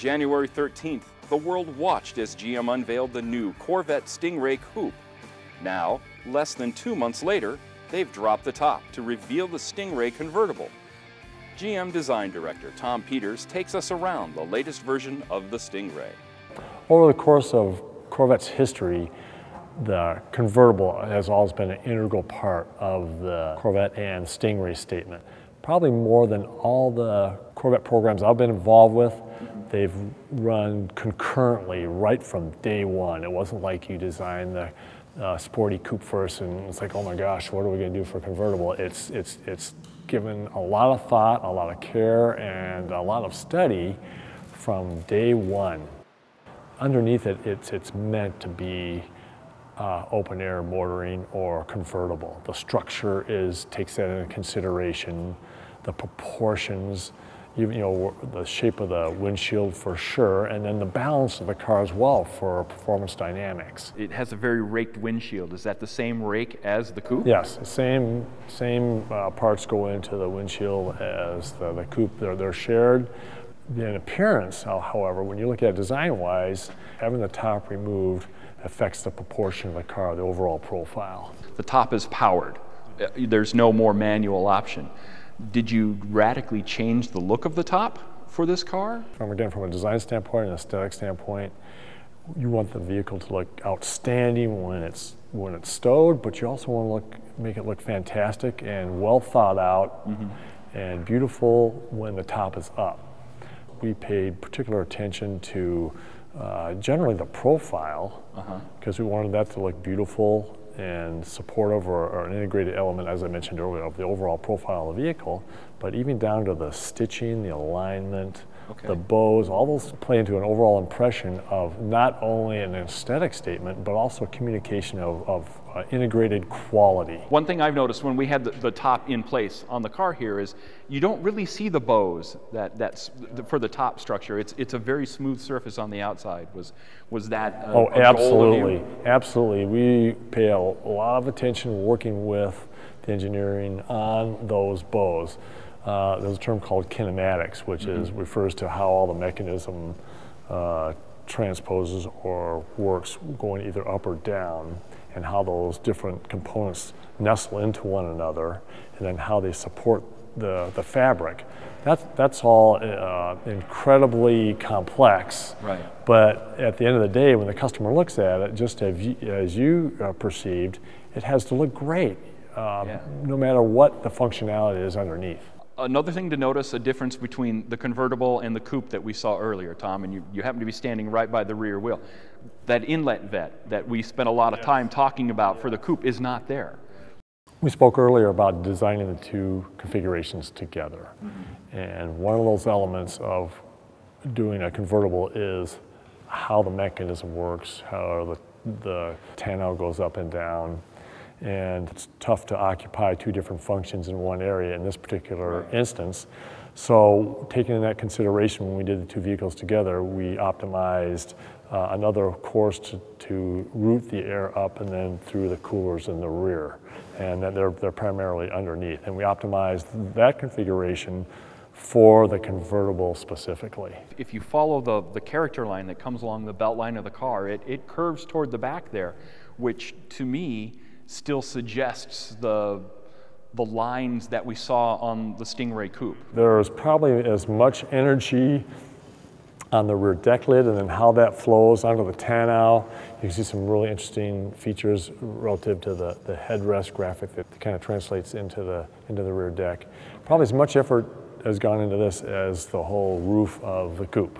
January 13th, the world watched as GM unveiled the new Corvette Stingray Coupe. Now, less than two months later, they've dropped the top to reveal the Stingray convertible. GM Design Director Tom Peters takes us around the latest version of the Stingray. Over the course of Corvette's history, the convertible has always been an integral part of the Corvette and Stingray statement. Probably more than all the Corvette programs I've been involved with, they've run concurrently right from day one. It wasn't like you designed the uh, sporty coupe first and it's like, oh my gosh, what are we gonna do for convertible? It's, it's, it's given a lot of thought, a lot of care, and a lot of study from day one. Underneath it, it's, it's meant to be uh, open air motoring or convertible. The structure is takes that into consideration, the proportions, you, you know, the shape of the windshield for sure, and then the balance of the car as well for performance dynamics. It has a very raked windshield. Is that the same rake as the coupe? Yes, same same uh, parts go into the windshield as the, the coupe. They're, they're shared. In appearance, however, when you look at it design-wise, having the top removed affects the proportion of the car, the overall profile. The top is powered. Uh, there's no more manual option. Did you radically change the look of the top for this car? From again, from a design standpoint and aesthetic standpoint, you want the vehicle to look outstanding when it's when it's stowed, but you also want to look make it look fantastic and well thought out mm -hmm. and beautiful when the top is up. We paid particular attention to uh, generally the profile because uh -huh. we wanted that to look beautiful and supportive or, or, an integrated element, as I mentioned earlier, of the overall profile of the vehicle, but even down to the stitching, the alignment, okay. the bows, all those play into an overall impression of not only an aesthetic statement, but also communication of, of uh, integrated quality. One thing I've noticed when we had the, the, top in place on the car here is you don't really see the bows that that's for the top structure. It's it's a very smooth surface on the outside. Was was that? A, oh, absolutely, absolutely. We pay a, a lot of attention working with the engineering on those bows. Uh, there's a term called kinematics, which mm -hmm. is refers to how all the mechanism uh, transposes or works going either up or down and how those different components nestle into one another and then how they support the, the fabric. That's, that's all uh, incredibly complex. Right. But at the end of the day, when the customer looks at it, just as you, as you uh, perceived, it has to look great, um, yeah. no matter what the functionality is underneath. Another thing to notice a difference between the convertible and the coupe that we saw earlier, Tom, and you, you happen to be standing right by the rear wheel. That inlet vent that we spent a lot of time talking about for the coupe is not there. We spoke earlier about designing the two configurations together. Mm -hmm. And one of those elements of doing a convertible is how the mechanism works, how the, the tonneau goes up and down, and it's tough to occupy two different functions in one area in this particular right. instance. So taking that consideration when we did the two vehicles together, we optimized uh, another course to, to route the air up and then through the coolers in the rear. And then they're, they're primarily underneath. And we optimized that configuration for the convertible specifically. If you follow the, the character line that comes along the belt line of the car, it, it curves toward the back there, which to me still suggests the the lines that we saw on the Stingray coupe. There's probably as much energy on the rear deck lid and then how that flows onto the tonneau. You can see some really interesting features relative to the, the headrest graphic that kind of translates into the, into the rear deck. Probably as much effort has gone into this as the whole roof of the coupe.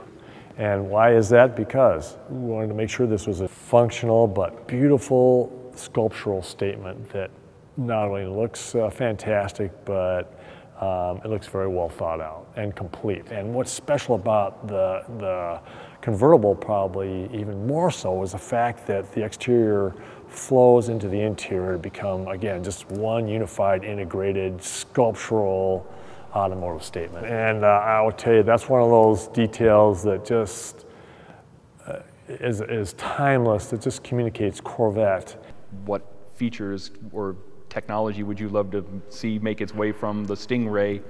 And why is that? Because we wanted to make sure this was a functional but beautiful sculptural statement that not only looks uh, fantastic, but um, it looks very well thought out and complete. And what's special about the, the convertible probably even more so is the fact that the exterior flows into the interior to become, again, just one unified, integrated, sculptural automotive statement. And uh, I will tell you, that's one of those details that just uh, is, is timeless, that just communicates Corvette what features or technology would you love to see make its way from the Stingray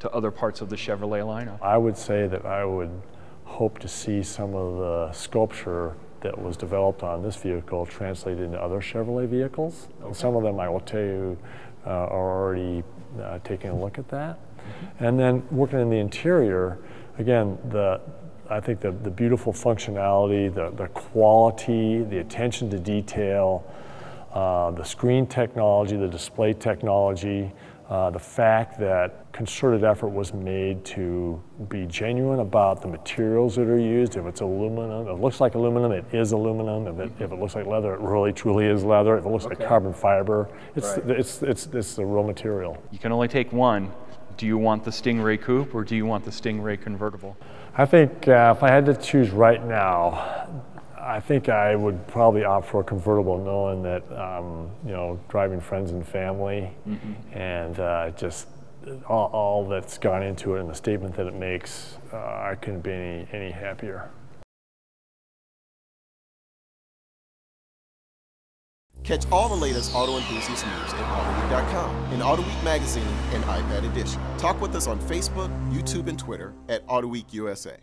to other parts of the Chevrolet lineup? I would say that I would hope to see some of the sculpture that was developed on this vehicle translated into other Chevrolet vehicles. Okay. And some of them, I will tell you, uh, are already uh, taking a look at that. Mm-hmm. And then working in the interior, again, the I think the, the beautiful functionality, the, the quality, the attention to detail, uh, the screen technology, the display technology, uh, the fact that concerted effort was made to be genuine about the materials that are used. If it's aluminum, if it looks like aluminum, it is aluminum. If it, if it looks like leather, it really truly is leather. If it looks okay. like carbon fiber, it's, right. it's, it's, it's the real material. You can only take one. Do you want the Stingray Coupe or do you want the Stingray convertible? I think uh, if I had to choose right now, I think I would probably opt for a convertible, knowing that um, you know driving friends and family, mm-hmm. and uh, just all, all, that's gone into it and the statement that it makes, uh, I couldn't be any, any happier. Catch all the latest auto enthusiast news at AutoWeek.com, in AutoWeek magazine and iPad edition. Talk with us on Facebook, YouTube, and Twitter at AutoWeek USA.